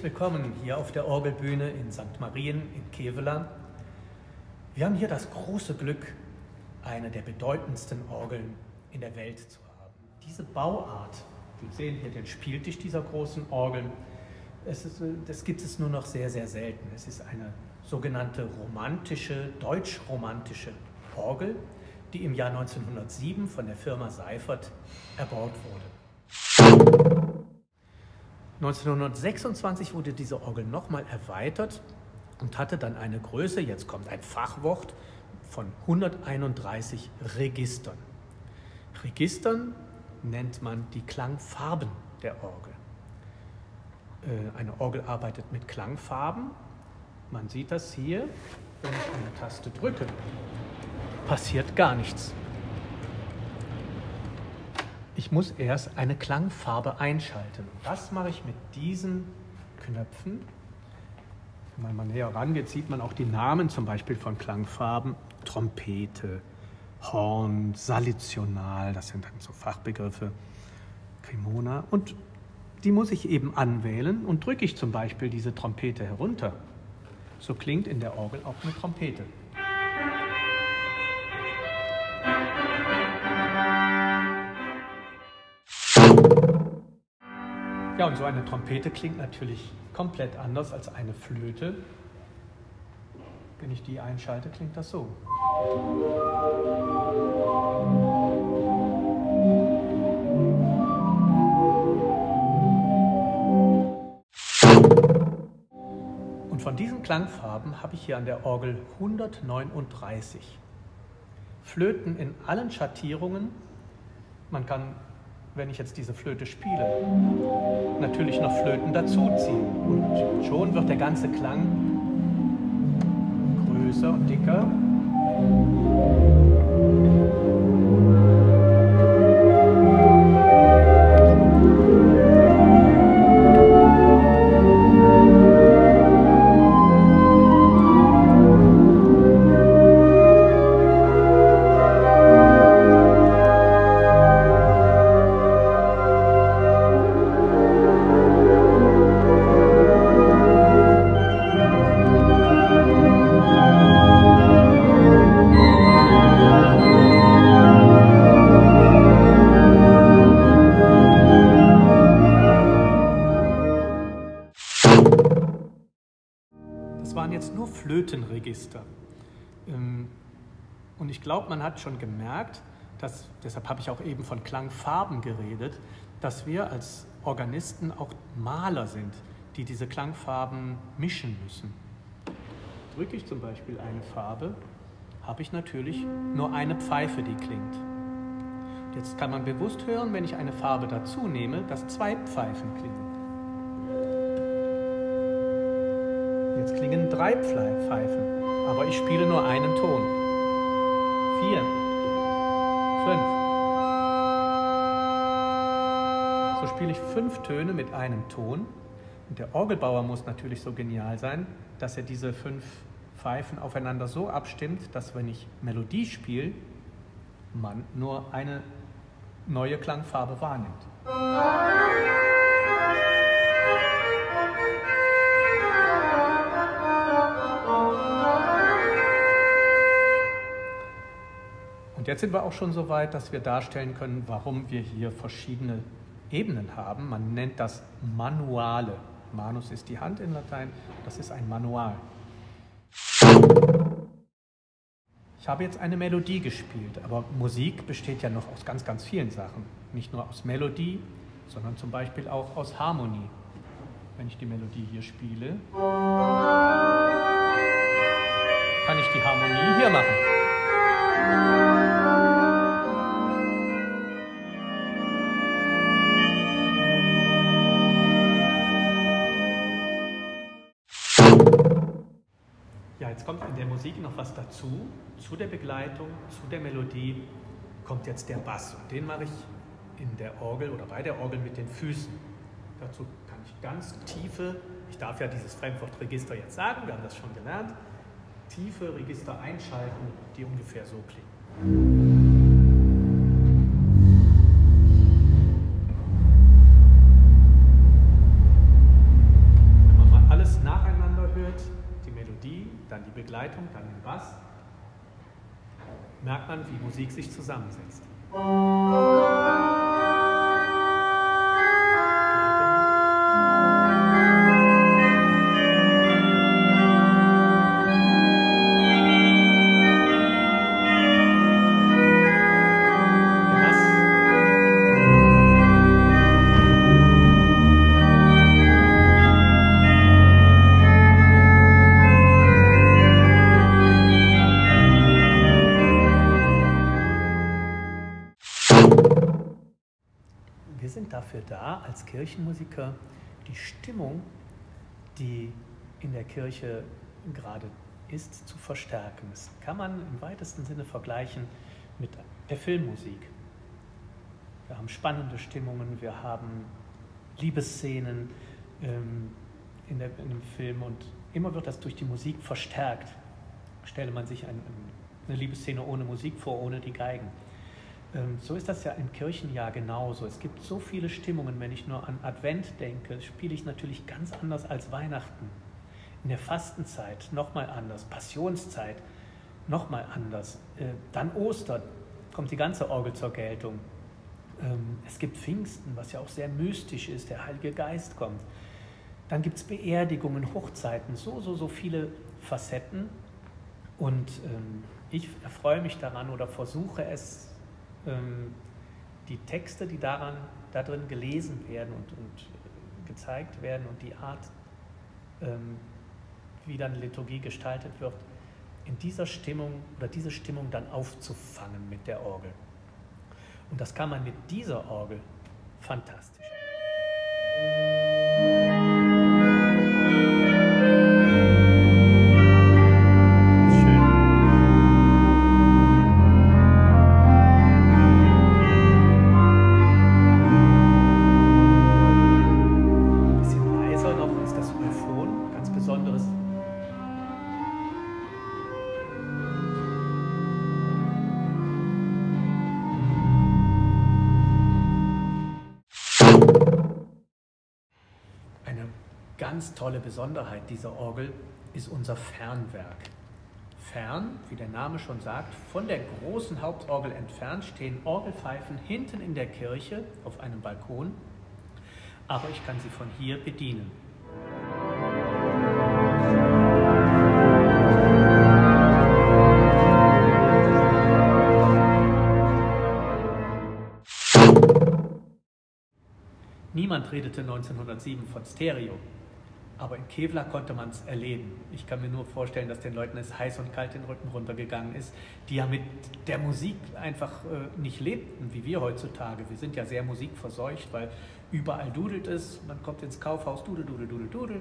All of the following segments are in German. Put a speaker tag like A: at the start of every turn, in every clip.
A: Herzlich willkommen hier auf der Orgelbühne in St. Marien in Kevela. Wir haben hier das große Glück, eine der bedeutendsten Orgeln in der Welt zu haben. Diese Bauart, Sie sehen hier den Spieltisch dieser großen Orgeln, ist, das gibt es nur noch sehr, sehr selten. Es ist eine sogenannte romantische, deutsch-romantische Orgel, die im Jahr 1907 von der Firma Seifert erbaut wurde. 1926 wurde diese Orgel nochmal erweitert und hatte dann eine Größe, jetzt kommt ein Fachwort, von 131 Registern. Registern nennt man die Klangfarben der Orgel. Äh, eine Orgel arbeitet mit Klangfarben. Man sieht das hier, wenn ich eine Taste drücke, passiert gar nichts. Ich muss erst eine Klangfarbe einschalten. Das mache ich mit diesen Knöpfen. Wenn man näher rangeht, sieht man auch die Namen zum Beispiel von Klangfarben. Trompete, Horn, Salitional, das sind dann so Fachbegriffe, Cremona. Und die muss ich eben anwählen und drücke ich zum Beispiel diese Trompete herunter. So klingt in der Orgel auch eine Trompete. Ja, und so eine Trompete klingt natürlich komplett anders als eine Flöte. Wenn ich die einschalte, klingt das so. Und von diesen Klangfarben habe ich hier an der Orgel 139. Flöten in allen Schattierungen. Man kann wenn ich jetzt diese Flöte spiele, natürlich noch Flöten dazuziehen. Und schon wird der ganze Klang größer und dicker. Flötenregister. Ähm, und ich glaube, man hat schon gemerkt, dass, deshalb habe ich auch eben von Klangfarben geredet, dass wir als Organisten auch Maler sind, die diese Klangfarben mischen müssen. Drücke ich zum Beispiel eine Farbe, habe ich natürlich nur eine Pfeife, die klingt. Jetzt kann man bewusst hören, wenn ich eine Farbe dazu nehme, dass zwei Pfeifen klingen. Jetzt klingen drei Pfeifen, aber ich spiele nur einen Ton. Vier, fünf. So spiele ich fünf Töne mit einem Ton. Und der Orgelbauer muss natürlich so genial sein, dass er diese fünf Pfeifen aufeinander so abstimmt, dass wenn ich Melodie spiele, man nur eine neue Klangfarbe wahrnimmt. Und jetzt sind wir auch schon so weit, dass wir darstellen können, warum wir hier verschiedene Ebenen haben. Man nennt das Manuale. Manus ist die Hand in Latein, das ist ein Manual. Ich habe jetzt eine Melodie gespielt, aber Musik besteht ja noch aus ganz, ganz vielen Sachen. Nicht nur aus Melodie, sondern zum Beispiel auch aus Harmonie. Wenn ich die Melodie hier spiele, kann ich die Harmonie hier machen. Jetzt kommt in der Musik noch was dazu. Zu der Begleitung, zu der Melodie kommt jetzt der Bass. Und den mache ich in der Orgel oder bei der Orgel mit den Füßen. Dazu kann ich ganz tiefe, ich darf ja dieses Frankfurt-Register jetzt sagen, wir haben das schon gelernt, tiefe Register einschalten, die ungefähr so klingen. anhört, die Melodie, dann die Begleitung, dann den Bass, merkt man, wie Musik sich zusammensetzt. Kirchenmusiker die Stimmung, die in der Kirche gerade ist, zu verstärken. Das kann man im weitesten Sinne vergleichen mit der Filmmusik. Wir haben spannende Stimmungen, wir haben Liebesszenen ähm, in, der, in dem Film und immer wird das durch die Musik verstärkt. Stelle man sich ein, eine Liebesszene ohne Musik vor, ohne die Geigen. Ähm, so ist das ja im Kirchenjahr genauso. Es gibt so viele Stimmungen. Wenn ich nur an Advent denke, spiele ich natürlich ganz anders als Weihnachten. In der Fastenzeit nochmal anders, Passionszeit nochmal anders. Äh, dann Ostern kommt die ganze Orgel zur Geltung. Ähm, es gibt Pfingsten, was ja auch sehr mystisch ist, der Heilige Geist kommt. Dann gibt es Beerdigungen, Hochzeiten, so, so, so viele Facetten. Und ähm, ich erfreue mich daran oder versuche es die Texte, die daran, darin gelesen werden und, und äh, gezeigt werden und die Art, ähm, wie dann Liturgie gestaltet wird, in dieser Stimmung oder diese Stimmung dann aufzufangen mit der Orgel. Und das kann man mit dieser Orgel fantastisch. Ganz tolle Besonderheit dieser Orgel ist unser Fernwerk. Fern, wie der Name schon sagt, von der großen Hauptorgel entfernt stehen Orgelpfeifen hinten in der Kirche auf einem Balkon, aber ich kann sie von hier bedienen. Niemand redete 1907 von Stereo. Aber in Kevlar konnte man es erleben. Ich kann mir nur vorstellen, dass den Leuten es heiß und kalt den Rücken runtergegangen ist, die ja mit der Musik einfach äh, nicht lebten, wie wir heutzutage. Wir sind ja sehr musikverseucht, weil überall dudelt es, man kommt ins Kaufhaus, dudel, dudel, dudel, dudel.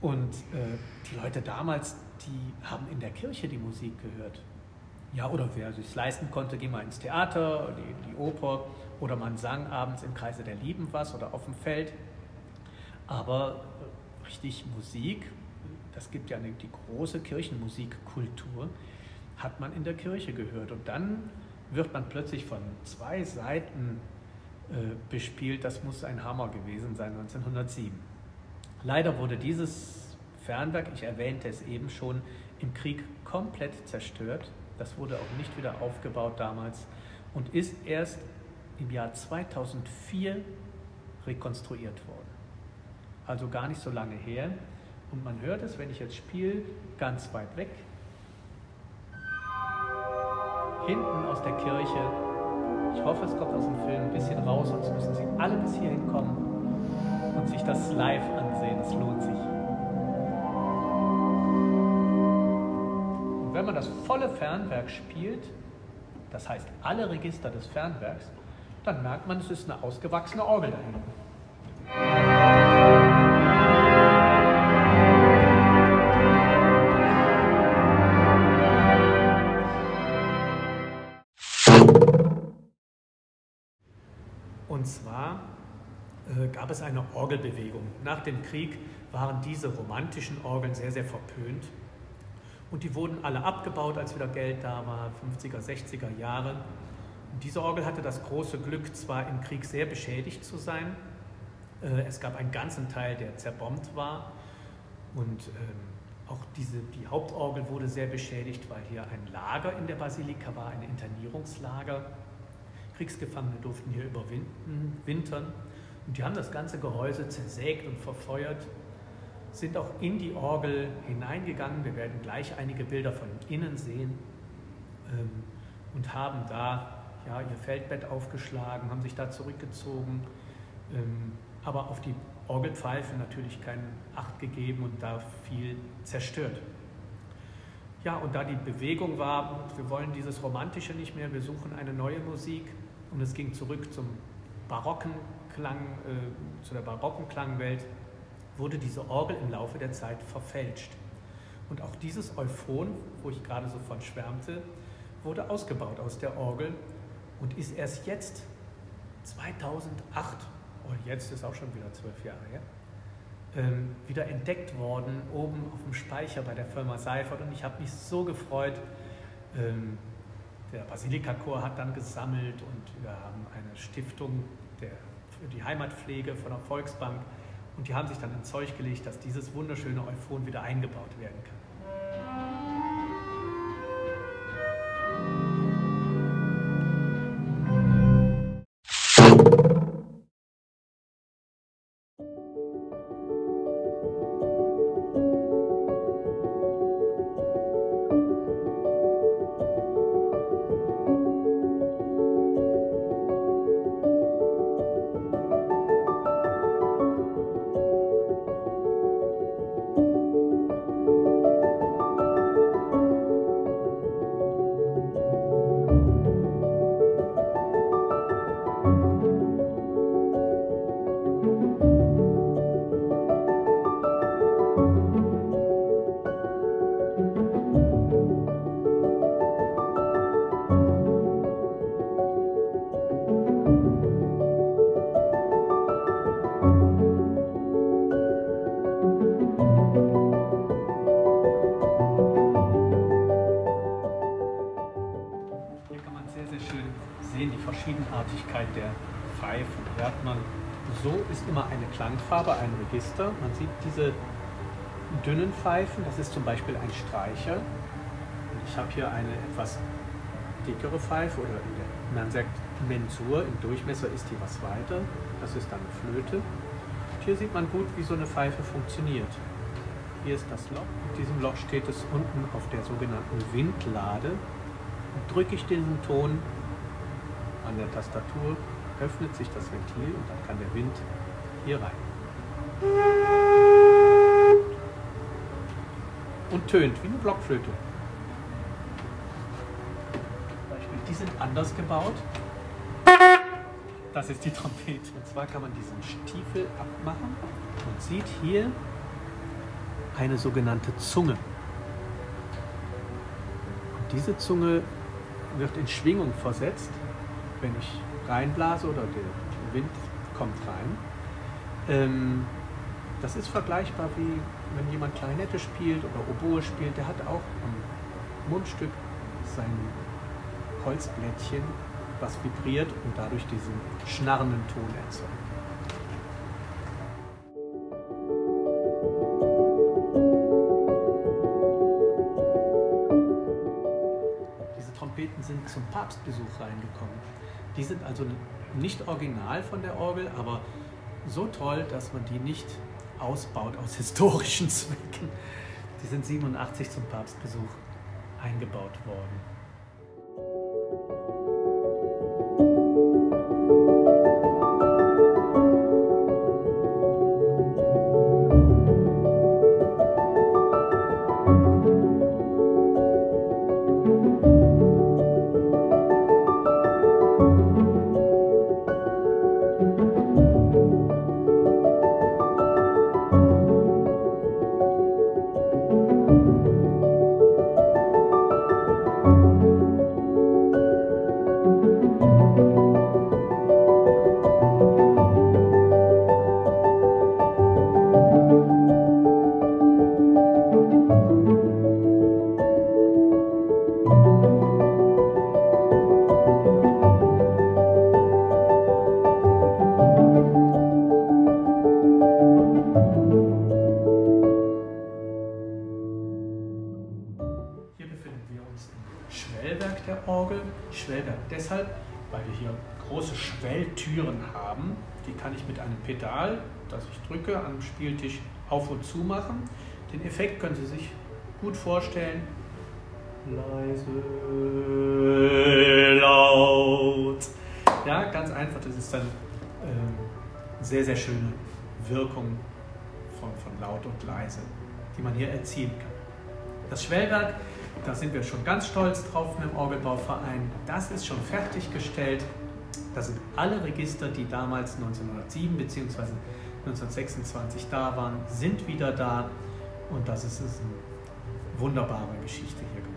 A: Und äh, die Leute damals, die haben in der Kirche die Musik gehört. Ja, oder wer sich leisten konnte, ging mal ins Theater, die, die Oper, oder man sang abends im Kreise der Lieben was oder auf dem Feld. Aber richtig Musik, das gibt ja die große Kirchenmusikkultur, hat man in der Kirche gehört. Und dann wird man plötzlich von zwei Seiten äh, bespielt. Das muss ein Hammer gewesen sein, 1907. Leider wurde dieses Fernwerk, ich erwähnte es eben schon, im Krieg komplett zerstört. Das wurde auch nicht wieder aufgebaut damals und ist erst im Jahr 2004 rekonstruiert worden also gar nicht so lange her. Und man hört es, wenn ich jetzt spiele, ganz weit weg. Hinten aus der Kirche. Ich hoffe, es kommt aus dem Film ein bisschen raus, sonst müssen Sie alle bis hierhin kommen und sich das live ansehen. Es lohnt sich. Und wenn man das volle Fernwerk spielt, das heißt alle Register des Fernwerks, dann merkt man, es ist eine ausgewachsene Orgel da. Und zwar äh, gab es eine Orgelbewegung. Nach dem Krieg waren diese romantischen Orgeln sehr, sehr verpönt. Und die wurden alle abgebaut, als wieder Geld da war, 50er, 60er Jahre. Diese Orgel hatte das große Glück, zwar im Krieg sehr beschädigt zu sein, äh, es gab einen ganzen Teil, der zerbombt war. Und ähm, auch diese, die Hauptorgel wurde sehr beschädigt, weil hier ein Lager in der Basilika war, ein Internierungslager. Kriegsgefangene durften hier überwintern. Und die haben das ganze Gehäuse zersägt und verfeuert, sind auch in die Orgel hineingegangen. Wir werden gleich einige Bilder von innen sehen. Ähm, und haben da ja, ihr Feldbett aufgeschlagen, haben sich da zurückgezogen, ähm, aber auf die Orgelpfeife natürlich keinen Acht gegeben und da viel zerstört. Ja, und da die Bewegung war, wir wollen dieses Romantische nicht mehr, wir suchen eine neue Musik und es ging zurück zum barocken Klang, äh, zu der barocken Klangwelt, wurde diese Orgel im Laufe der Zeit verfälscht. Und auch dieses Euphon, wo ich gerade so von schwärmte, wurde ausgebaut aus der Orgel und ist erst jetzt, 2008, oh jetzt ist auch schon wieder zwölf Jahre her, ähm, wieder entdeckt worden, oben auf dem Speicher bei der Firma Seifert. Und ich habe mich so gefreut. Ähm, der Basilika-Chor hat dann gesammelt und wir haben eine Stiftung der, für die Heimatpflege von der Volksbank. Und die haben sich dann ins Zeug gelegt, dass dieses wunderschöne Euphon wieder eingebaut werden kann. Eine Klangfarbe, ein Register. Man sieht diese dünnen Pfeifen, das ist zum Beispiel ein Streicher. Ich habe hier eine etwas dickere Pfeife oder der, man sagt Mensur, im Durchmesser ist die was weiter. Das ist dann eine Flöte. Und hier sieht man gut, wie so eine Pfeife funktioniert. Hier ist das Loch. In diesem Loch steht es unten auf der sogenannten Windlade. Drücke ich diesen Ton an der Tastatur öffnet sich das Ventil und dann kann der Wind hier rein. Und tönt wie eine Blockflöte. Die sind anders gebaut. Das ist die Trompete. Und zwar kann man diesen Stiefel abmachen und sieht hier eine sogenannte Zunge. Und diese Zunge wird in Schwingung versetzt wenn ich reinblase oder der Wind kommt rein. Ähm, das ist vergleichbar wie wenn jemand Klarinette spielt oder Oboe spielt, der hat auch am Mundstück sein Holzblättchen, was vibriert und dadurch diesen schnarrenden Ton erzeugt. Diese Trompeten sind zum Papstbesuch reingekommen. Die sind also nicht original von der Orgel, aber so toll, dass man die nicht ausbaut aus historischen Zwecken. Die sind 87 zum Papstbesuch eingebaut worden. Große Schwelltüren haben. Die kann ich mit einem Pedal, das ich drücke, am Spieltisch auf und zu machen. Den Effekt können Sie sich gut vorstellen. Leise, laut. Ja, ganz einfach. Das ist dann ähm, sehr, sehr schöne Wirkung von, von laut und leise, die man hier erzielen kann. Das Schwellwerk, da sind wir schon ganz stolz drauf mit dem Orgelbauverein. Das ist schon fertiggestellt. Das sind alle Register, die damals 1907 bzw. 1926 da waren, sind wieder da. Und das ist, ist eine wunderbare Geschichte hier geworden.